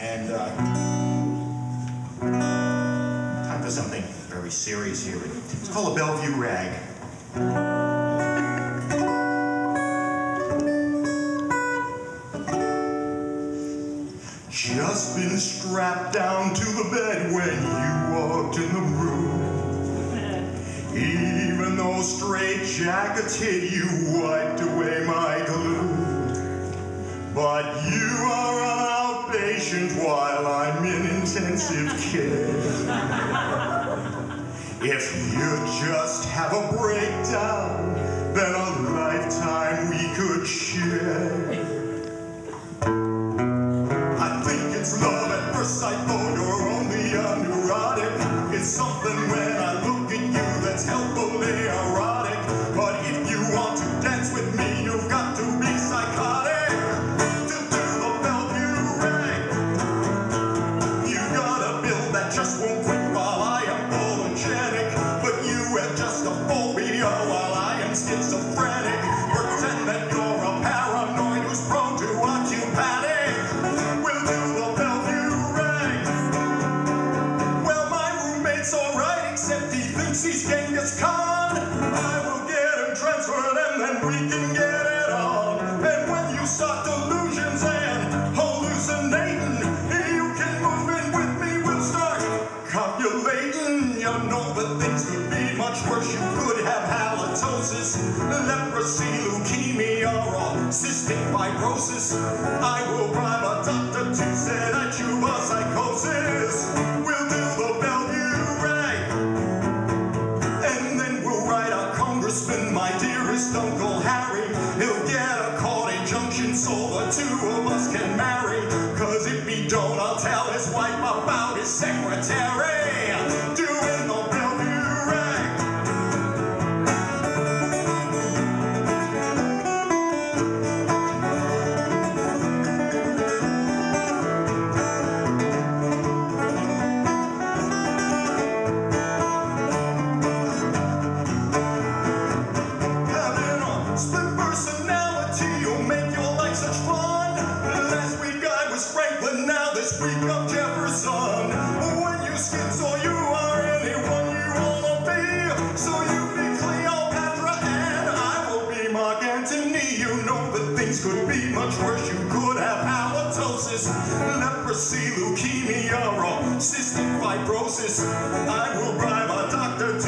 And uh, time for something very serious here. It's called a Bellevue rag. Just been strapped down to the bed when you walked in the room. Even though straight jackets hit you, wiped away If you just have a breakdown, quit while I am know that things could be much worse. You could have halitosis, leprosy, leukemia, or cystic fibrosis. I will bribe a doctor to sedate you for psychosis. We'll do the Bellevue rag. And then we'll write our congressman, my dearest Uncle Harry. He'll get a court injunction so the two of us can marry. Could be much worse. You could have halitosis, leprosy, leukemia, or cystic fibrosis. I will bribe a doctor